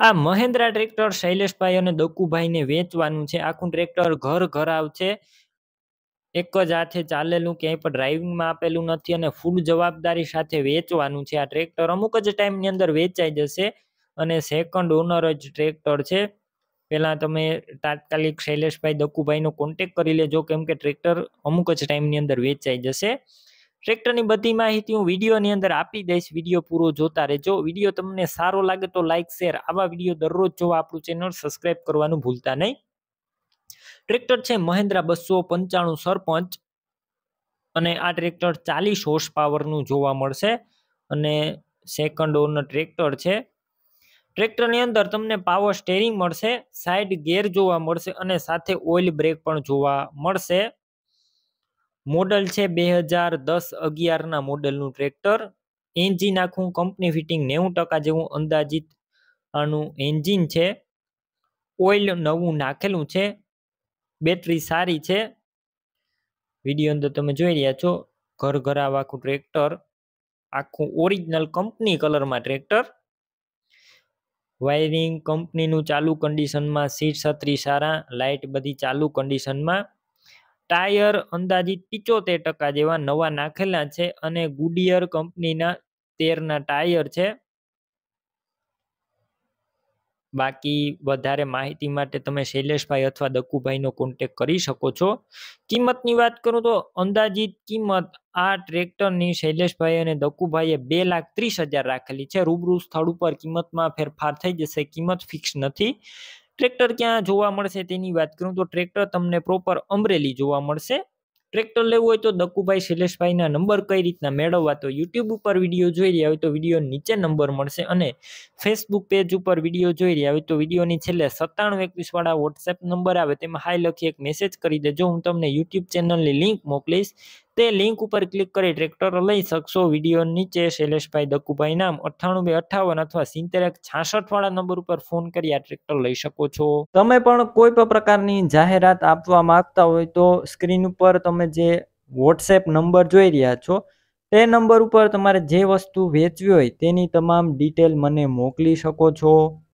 આ મહેન્દ્રા ટ્રેક્ટર શૈલેષભાઈ અને દકુભાઈને વેચવાનું છે. આખું ટ્રેક્ટર ઘર ઘર આવશે એક જ હાથે ચાલેલું, ક્યાંય પણ ડ્રાઇવિંગમાં આપેલું નથી અને ફૂલ જવાબદારી સાથે વેચવાનું છે આ ટ્રેક્ટર. અમુક જ ટાઈમની અંદર વેચાઈ જશે અને સેકન્ડ ઓનર જ ટ્રેક્ટર છે. પહેલાં તમે તાત્કાલિક શૈલેષભાઈ દકુભાઈનો કોન્ટેક કરી લેજો, કેમ કે ટ્રેક્ટર અમુક જ ટાઈમની અંદર વેચાઈ જશે. ટ્રેક્ટરની બધી માહિતી હું વિડીયોની અંદર આપી દઈશ. વીડિયો પૂરો જોતા રહેજો. વીડિયો તમને સારો લાગે તો લાઇક શેર આવા વીડિયો દરરોજ જોવા આપણું ચેનલ સબસ્ક્રાઈબ કરવાનું ભૂલતા નહીં. ટ્રેક્ટર છે મહેન્દ્રા બસો પંચાણું સરપંચ અને આ ટ્રેક્ટર ચાલીસ હોર્સ પાવરનું જોવા મળશે અને સેકન્ડ ઓનર ટ્રેક્ટર છે. ટ્રેક્ટરની અંદર તમને પાવર સ્ટેરિંગ મળશે સાઈડ ગેર જોવા મળશે અને સાથે ઓઇલ બ્રેક પણ જોવા મળશે. મોડલ છે બે હજાર દસ અગિયારના મોડલનું ટ્રેક્ટર. એન્જિન આખું કંપની ફિટિંગ નેવું ટકા જેવું અંદાજિત આનું એન્જિન છે. ઓઇલ નવું નાખેલું છે. બેટરી સારી છે. વીડિયો અંદર તમે જોઈ રહ્યા છો, ઘર ઘરાવ આખું ટ્રેક્ટર, આખું ઓરિજિનલ કંપની કલરમાં ટ્રેક્ટર. વાયરિંગ કંપનીનું ચાલુ કન્ડિશનમાં સીટ છત્રી સારા, લાઇટ બધી ચાલુ કન્ડિશનમાં ટાયર અંદાજિત પિચોતેર ટકા જેવા નવા નાખેલા છે અને ગુડિયર કંપનીના તેરના ટાયર છે. બાકી વધારે માહિતી માટે તમે શૈલેષભાઈ અથવા દક્કુભાઈનો કોન્ટેક કરી શકો છો. કિંમતની વાત કરું તો અંદાજિત કિંમત આ ટ્રેક્ટરની શૈલેષભાઈ અને દક્કુભાઈએ બે લાખ ત્રીસ હજાર રાખેલી છે. રૂબરૂ સ્થળ ઉપર કિંમતમાં ફેરફાર થઈ જશે. કિંમત ફિક્સ નથી. ટ્રેક્ટર ક્યાં જોવા મળશે તેની વાત કરું તો ટ્રેક્ટર તમને પ્રોપર અમરેલી જોવા મળશે. ટ્રેક્ટર લેવું હોય તો દકુભાઈ શૈલેષભાઈના નંબર કઈ રીતના મેળવવા તો યુટ્યુબ ઉપર વીડિયો જોઈ રહ્યા હોય તો વીડિયો નીચે નંબર મળશે અને ફેસબુક પેજ ઉપર વીડિયો જોઈ રહ્યા હોય તો વિડીયોની છેલ્લે સત્તાણું એકવીસવાળા વોટ્સએપ નંબર આવે તેમાં હાઈ લખી એક મેસેજ કરી દેજો હું તમને યુટ્યુબ ચેનલની લિંક મોકલીશ તે લિંક ઉપર ક્લિક કરી ટ્રેક્ટર લઈ શકશો. વીડિયો નીચે શૈલેષભાઈ દક્કુભાઈ નામ અઠ્ઠાણું બે અઠ્ઠાવન અથવા સિત્તેર એક છાસઠ વાળા નંબર ઉપર ફોન કરી આ ટ્રેક્ટર લઈ શકો છો. તમે પણ કોઈ પણ પ્રકારની જાહેરાત આપવા માંગતા હોય તો સ્ક્રીન ઉપર તમે જે વોટ્સએપ નંબર જોઈ રહ્યા છો, તે નંબર ઉપર તમારે જે વસ્તુ વેચવી હોય તેની તમામ ડિટેલ મને મોકલી શકો છો.